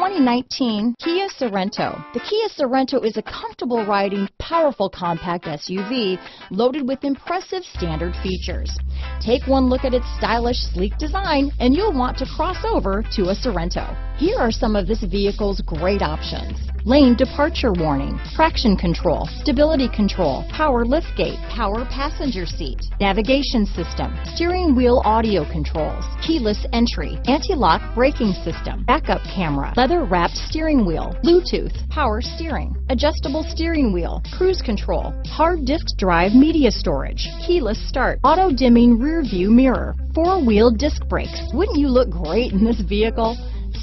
2019 Kia Sorento. The Kia Sorento is a comfortable riding, powerful compact SUV loaded with impressive standard features. Take one look at its stylish, sleek design and you'll want to cross over to a Sorento. Here are some of this vehicle's great options lane departure warning, traction control, stability control, power liftgate, power passenger seat, navigation system, steering wheel audio controls, keyless entry, anti-lock braking system, backup camera, leather wrapped steering wheel, Bluetooth, power steering, adjustable steering wheel, cruise control, hard disk drive media storage, keyless start, auto dimming rear view mirror, four wheel disc brakes. Wouldn't you look great in this vehicle?